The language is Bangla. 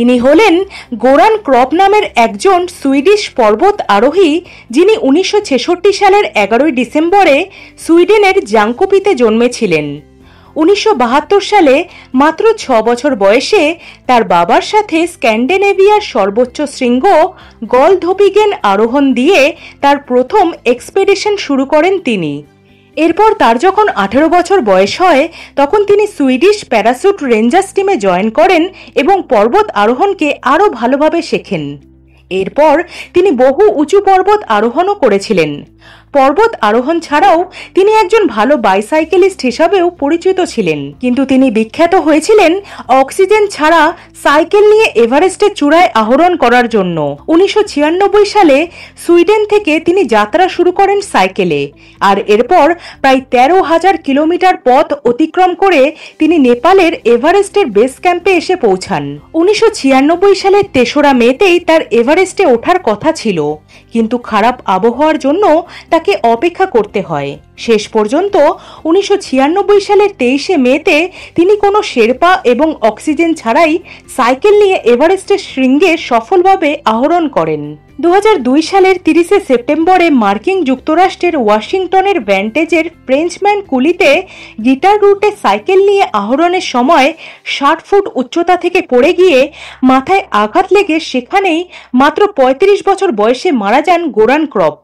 ইনি হলেন গোরান ক্রপ নামের একজন সুইডিশ পর্বত আরোহী, যিনি উনিশশো ছেষট্টি সালের এগারোই ডিসেম্বরে সুইডেনের জাঙ্কোপিতে জন্মেছিলেন। উনিশশো বাহাত্তর সালে মাত্র ছ বছর বয়সে তার বাবার সাথে স্ক্যান্ডেনেভিয়ার সর্বোচ্চ শৃঙ্গ গলধোপিগেন আরোহণ দিয়ে তার প্রথম এক্সপেডিশন শুরু করেন তিনি। এরপর তার যখন আঠেরো বছর বয়স হয়, তখন তিনি সুইডিশ প্যারাসুট রেঞ্জার্স টিমে জয়েন করেন এবং পর্বত আরোহণকে আরও ভালোভাবে শেখেন। এরপর তিনি বহু উঁচু পর্বত আরোহণও করেছিলেন। পর্বত আরোহণ ছাড়াও তিনি একজন ভালো বাইসাইকেলিস্ট হিসাবেও পরিচিত ছিলেন। কিন্তু তিনি বিখ্যাত হয়েছিলেন অক্সিজেন ছাড়া সাইকেল নিয়ে এভারেস্টের চূড়ায় আহরণ করার জন্য। উনিশশো ছিয়ানব্বই সালে সুইডেন থেকে তিনি যাত্রা শুরু করেন সাইকেলে। আর এরপর প্রায় তেরো হাজার কিলোমিটার পথ অতিক্রম করে তিনি নেপালের এভারেস্টের বেস ক্যাম্পে এসে পৌঁছান। উনিশশো ছিয়ানব্বই সালের তেসরা মেতেই তার এভারেস্টে ওঠার কথা ছিল। কিন্তু খারাপ আবহাওয়ার জন্য তাকে অপেক্ষা করতে হয়। শেষ পর্যন্ত উনিশশো ছিয়ানব্বই সালের তেইশে মেতে তিনি কোনো শেরপা এবং অক্সিজেন ছাড়াই সাইকেল নিয়ে এভারেস্টের শৃঙ্গে সফলভাবে আহরণ করেন। দু হাজার দুই সালের তিরিশে সেপ্টেম্বরে মার্কিন যুক্তরাষ্ট্রের ওয়াশিংটনের ভ্যান্টেজের ফ্রেঞ্চম্যান কুলিতে গিটার রুটে সাইকেল নিয়ে আহরণের সময় ষাট ফুট উচ্চতা থেকে পড়ে গিয়ে মাথায় আঘাত লেগে সেখানেই মাত্র ৩৫ বছর বয়সে মারা যান গোরান ক্রপ।